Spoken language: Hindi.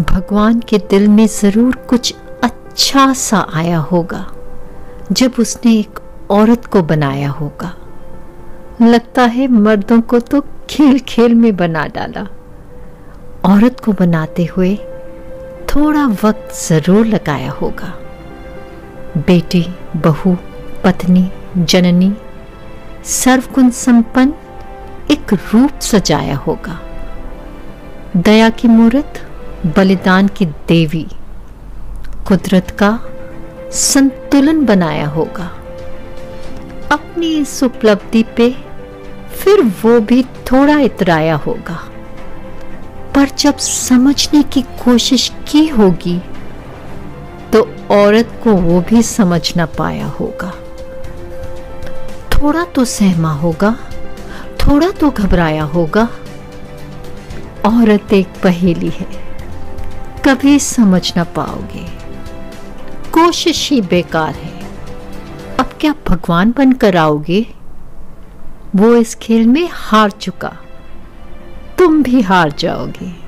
भगवान के दिल में ज़रूर कुछ अच्छा सा आया होगा, जब उसने एक औरत को बनाया होगा। लगता है मर्दों को तो खेल खेल में बना डाला। औरत को बनाते हुए थोड़ा वक्त ज़रूर लगाया होगा। बेटी, बहू, पत्नी, जननी, सर्वगुण संपन्न एक रूप सजाया होगा। दया की मूर्त बलिदान की देवी कुदरत का संतुलन बनाया होगा। अपनी इस उपलब्धि पे फिर वो भी थोड़ा इतराया होगा। पर जब समझने की कोशिश की होगी तो औरत को वो भी समझ ना पाया होगा। थोड़ा तो सहमा होगा, थोड़ा तो घबराया होगा। औरत एक पहेली है। कभी समझ ना पाओगे। कोशिश ही बेकार है। अब क्या भगवान बनकर आओगे? वो इस खेल में हार चुका। तुम भी हार जाओगे।